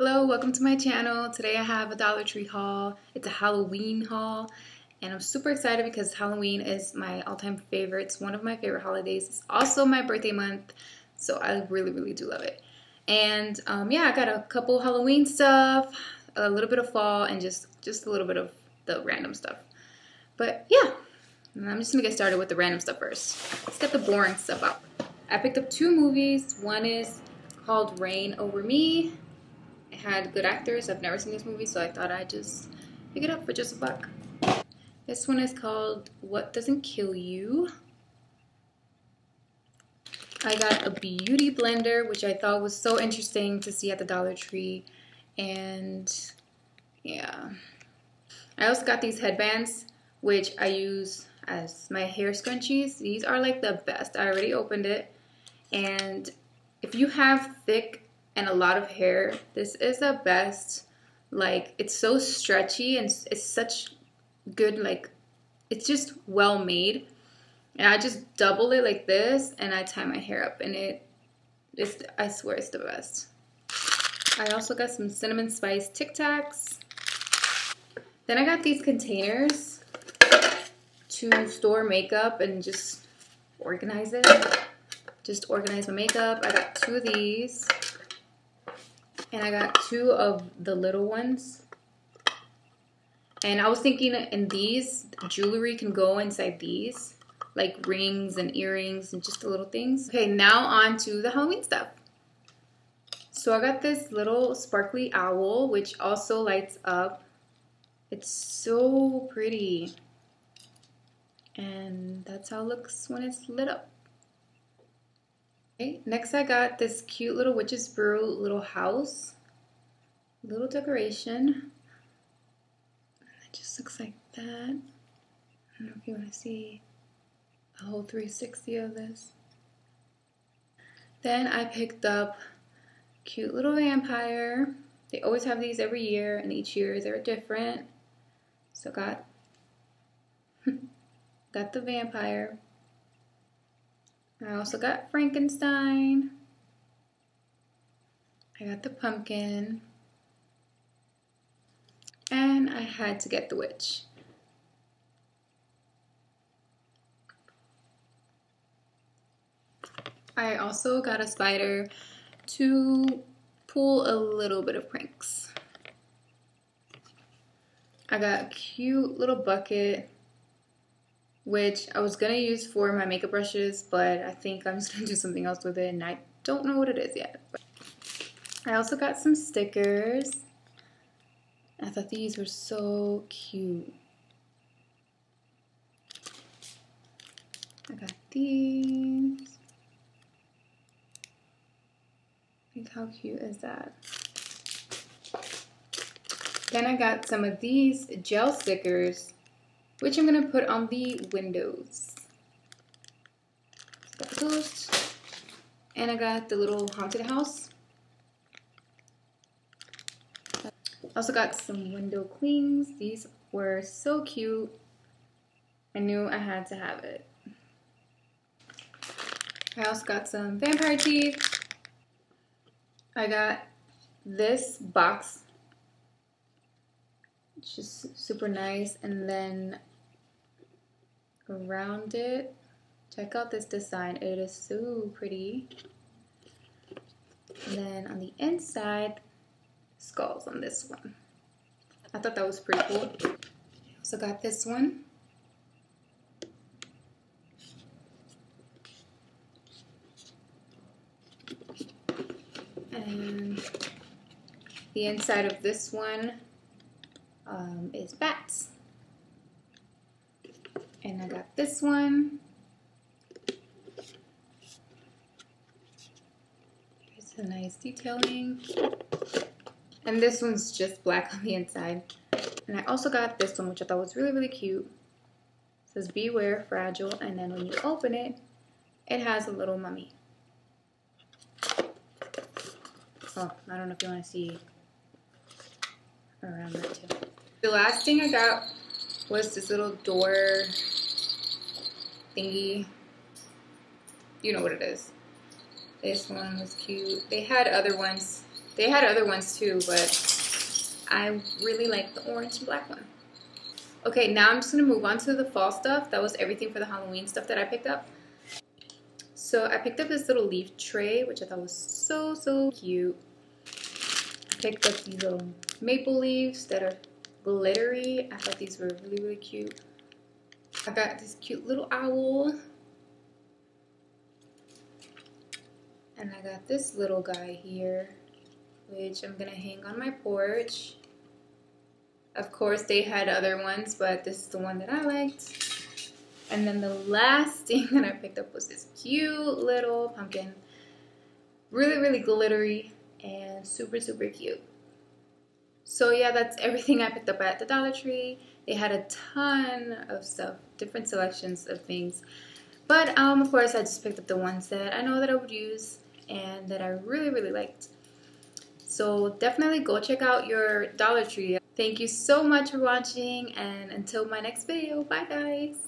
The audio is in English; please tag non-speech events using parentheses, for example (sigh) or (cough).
Hello, welcome to my channel. Today I have a Dollar Tree haul. It's a Halloween haul and I'm super excited because Halloween is my all-time favorite. It's one of my favorite holidays. It's also my birthday month, so I really, really do love it. And um, yeah, I got a couple Halloween stuff, a little bit of fall, and just, just a little bit of the random stuff. But yeah, I'm just gonna get started with the random stuff first. Let's get the boring stuff out. I picked up two movies. One is called Reign Over Me had good actors. I've never seen this movie, so I thought I'd just pick it up for just a buck. This one is called What Doesn't Kill You. I got a beauty blender, which I thought was so interesting to see at the Dollar Tree. And yeah. I also got these headbands, which I use as my hair scrunchies. These are like the best. I already opened it. And if you have thick and a lot of hair, this is the best. Like, it's so stretchy and it's such good, like, it's just well made. And I just double it like this and I tie my hair up and it is, I swear it's the best. I also got some cinnamon spice Tic Tacs. Then I got these containers to store makeup and just organize it. Just organize my makeup. I got two of these. And I got two of the little ones. And I was thinking in these, jewelry can go inside these. Like rings and earrings and just the little things. Okay, now on to the Halloween stuff. So I got this little sparkly owl, which also lights up. It's so pretty. And that's how it looks when it's lit up. Okay, next I got this cute little witch's brew little house. Little decoration. It just looks like that. I don't know if you want to see a whole 360 of this. Then I picked up cute little vampire. They always have these every year, and each year they're different. So got (laughs) got the vampire. I also got Frankenstein. I got the pumpkin. And I had to get the witch. I also got a spider to pull a little bit of pranks. I got a cute little bucket which I was going to use for my makeup brushes, but I think I'm just going to do something else with it, and I don't know what it is yet. But I also got some stickers. I thought these were so cute. I got these. Think how cute is that? Then I got some of these gel stickers which I'm going to put on the windows. ghost, and I got the little haunted house. Also got some window queens. These were so cute. I knew I had to have it. I also got some vampire teeth. I got this box. It's just super nice. And then around it. Check out this design. It is so pretty. And then on the inside, skulls on this one. I thought that was pretty cool. Also got this one. And the inside of this one um, is bats. And I got this one. It's a nice detailing. And this one's just black on the inside. And I also got this one, which I thought was really, really cute. It says Beware Fragile. And then when you open it, it has a little mummy. Oh, I don't know if you want to see around that too. The last thing I got was this little door thingy. You know what it is. This one was cute. They had other ones They had other ones too, but I really like the orange and black one. Okay, now I'm just going to move on to the fall stuff. That was everything for the Halloween stuff that I picked up. So I picked up this little leaf tray, which I thought was so, so cute. I picked up these little maple leaves that are glittery. I thought these were really, really cute. I got this cute little owl. And I got this little guy here, which I'm to hang on my porch. Of course, they had other ones, but this is the one that I liked. And then the last (laughs) thing that I picked up was this cute little pumpkin. Really, really glittery and super, super cute. So yeah, that's everything I picked up at the Dollar Tree. They had a ton of stuff, different selections of things. But um, of course, I just picked up the ones that I know that I would use and that I really, really liked. So definitely go check out your Dollar Tree. Thank you so much for watching and until my next video, bye guys!